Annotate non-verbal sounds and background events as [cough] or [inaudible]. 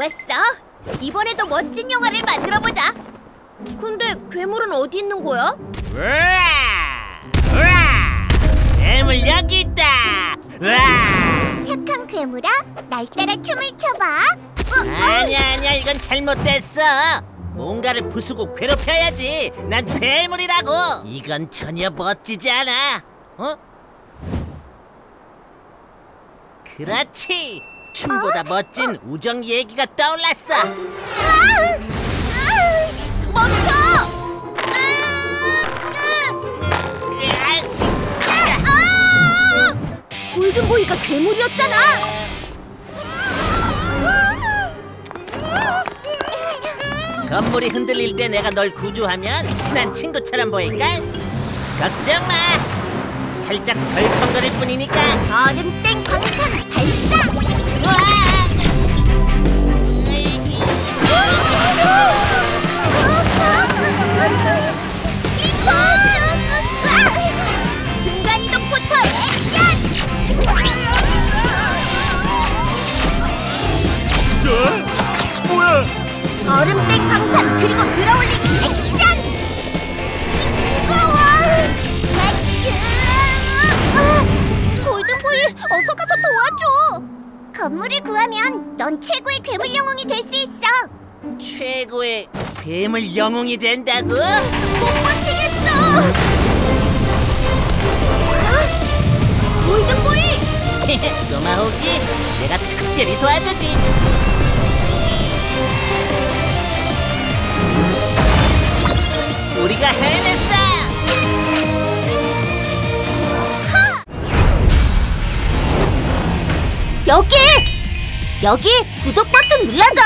좋았어. 이번에도 멋진 영화를 만들어 보자. 근데 괴물은 어디 있는 거야? 으아! 으아! 괴물 여기 있다. 으아! 착한 괴물아, 날 따라 춤을 춰봐. 아니야 아니야 이건 잘못됐어. 뭔가를 부수고 괴롭혀야지. 난 괴물이라고. 이건 전혀 멋지지 않아. 어? 그렇지. 춤보다 멋진 우정 얘기가 떠올랐어. 멈춰! 골든보이가 괴물이었잖아. 건물이 흔들릴 때 내가 널 구조하면 친한 친구처럼 보일까? 걱정 마. 살짝 덜컹거릴 뿐이니까. 얼음 땡 광선 발사! 뭐야? 얼음땡 광선 그리고 들어올리기 건물을 구하면 넌 최고의 괴물 영웅이 될 수 있어! 최고의 괴물 영웅이 된다고? 못 버티겠어! 어? 골든보이! [laughs] 꼬마호기 내가 특별히 도와주지 여기! 여기 구독 버튼 눌러줘!